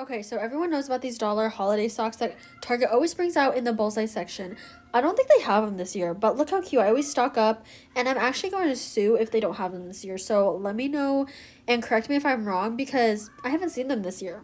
Okay, so everyone knows about these dollar holiday socks that Target always brings out in the bullseye section. I don't think they have them this year, but look how cute. I always stock up, and I'm actually going to sue if they don't have them this year. So let me know and correct me if I'm wrong because I haven't seen them this year.